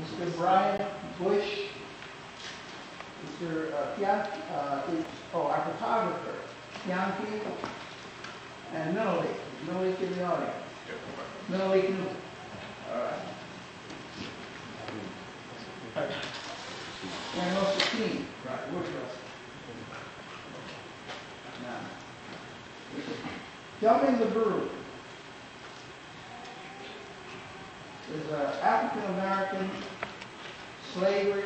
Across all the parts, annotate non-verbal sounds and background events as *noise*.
Mr. Brian Bush, Mr. uh, uh, oh, our photographer, Bianchi, and Melody. Melody in the audience. Melody Newman. All right. And also King. Right, Russ? Now, Jumping the Broom is an African-American slavery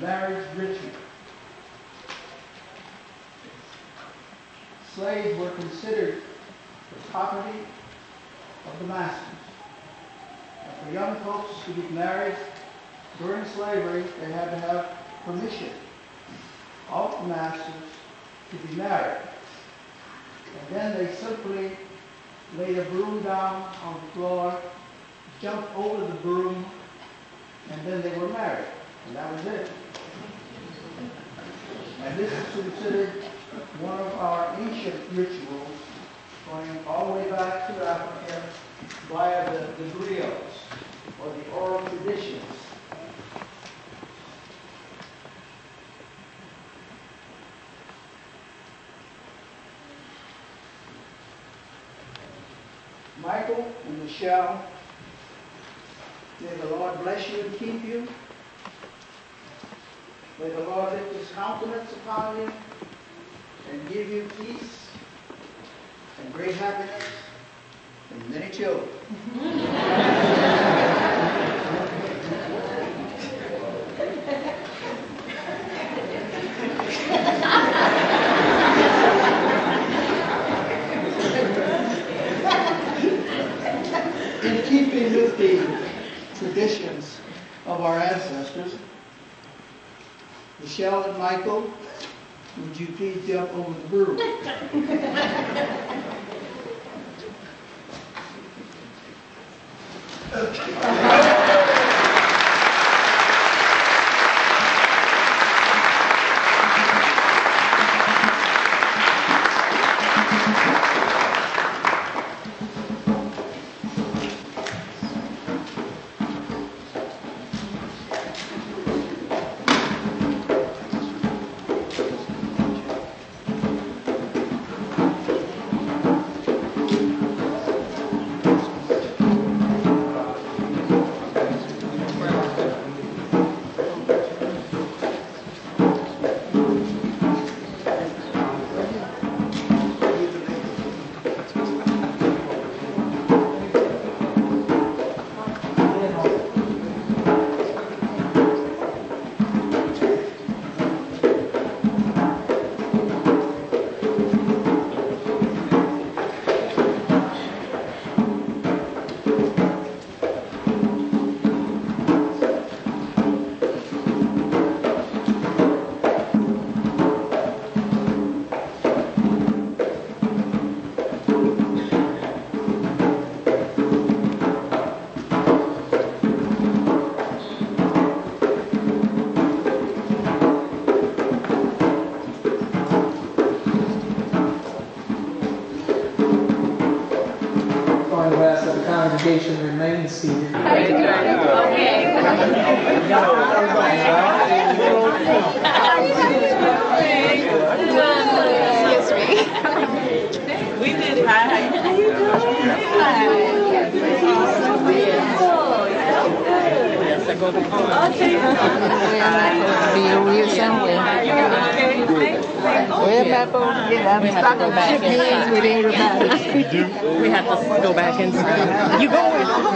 marriage ritual. Slaves were considered the property of the masters. And for young folks to get married during slavery, they had to have permission of the masters to be married. And then they simply laid a broom down on the floor, jumped over the broom, and then they were married. And that was it. And this is considered one of our ancient rituals, going all the way back to Africa via the, the griots, or the oral traditions. Michael and Michelle, may the Lord bless you and keep you. May the Lord lift his countenance upon you and give you peace and great happiness and many children. *laughs* In keeping with the traditions of our ancestors, Michelle and Michael, would you please jump over the broom? *laughs* Excuse me. We did. Hi, how you Yes, I go to college. Real. We're stuck with everybody. We have to go back inside. Uh, you going?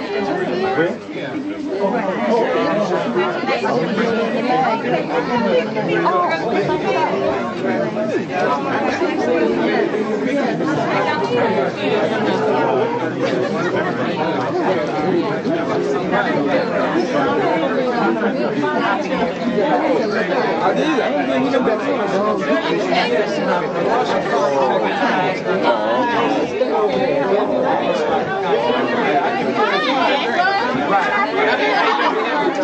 Oh,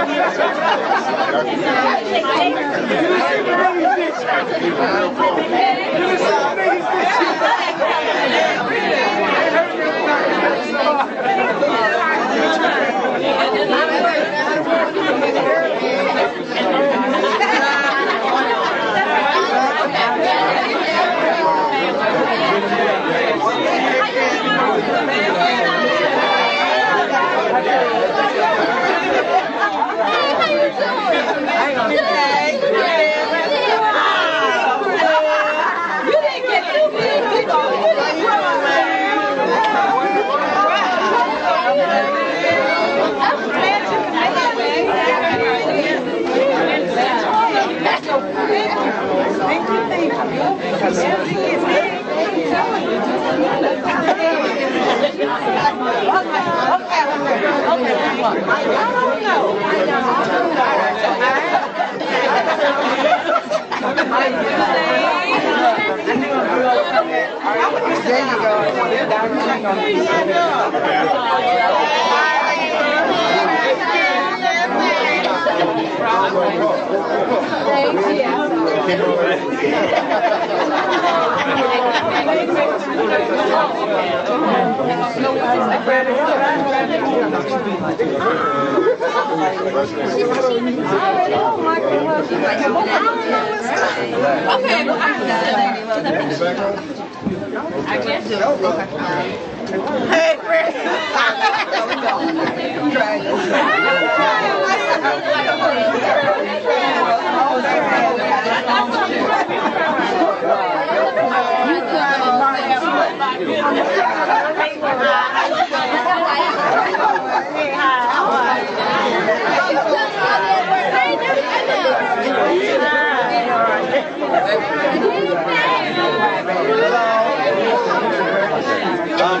You're the biggest. We gotta pictures after this. Uh,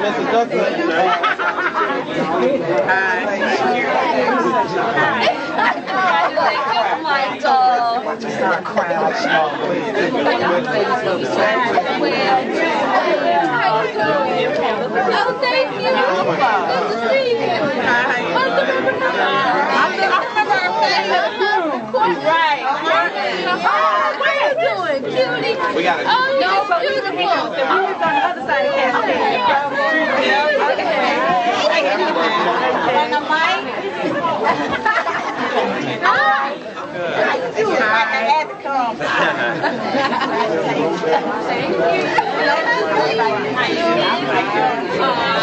Mrs. Douglas. Oh, thank you. Good to see you. How's the river I remember our face. Right. Oh, what are you doing, cutie? We doing? Cute. We got it. Oh, no, beautiful. We lived on the other side of Cascade. On the mic? I had to come.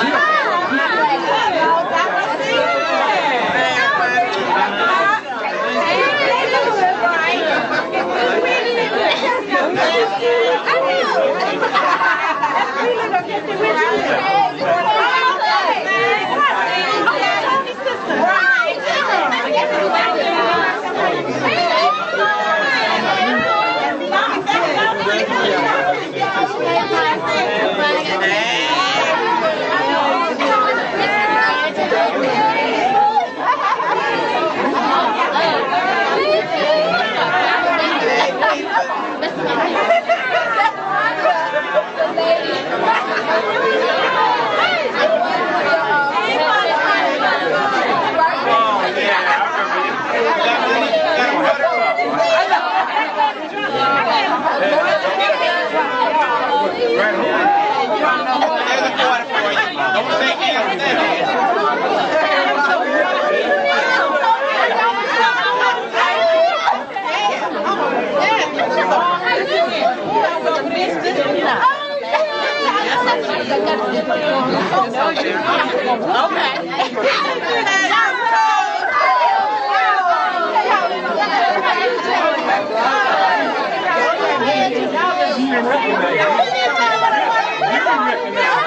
Thank you. Right. *laughs* You. You.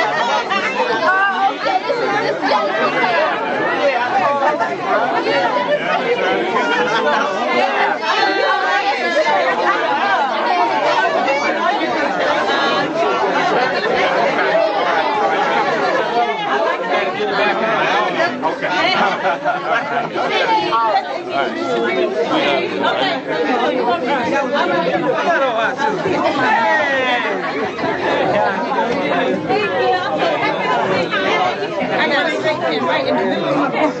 *laughs* I got a straight pin right in the middle.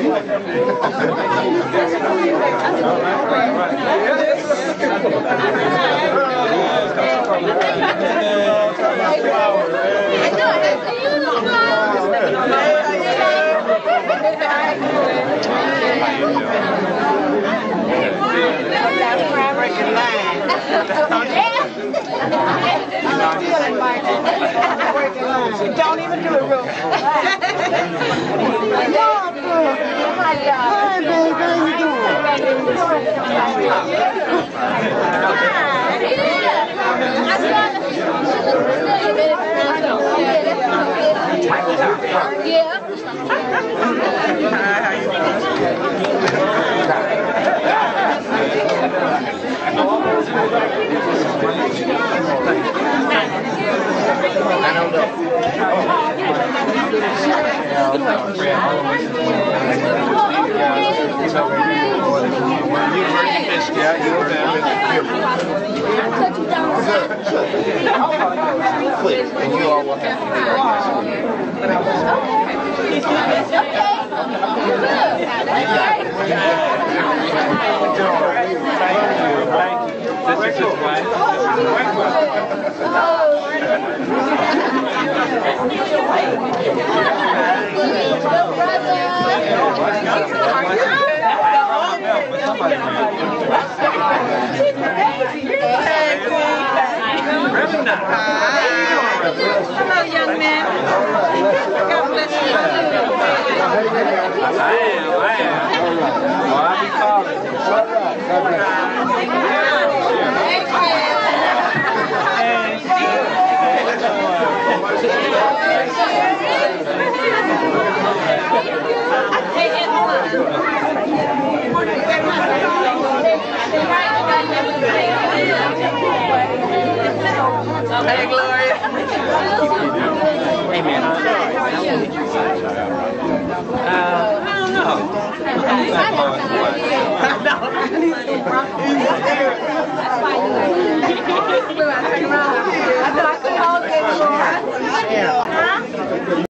That's where *laughs* Don't even do it real. Hi, babe. How you doing? Yeah. And you. This is his wife. *laughs* Hello, and he's still broccoli. That's why I turn around. I said I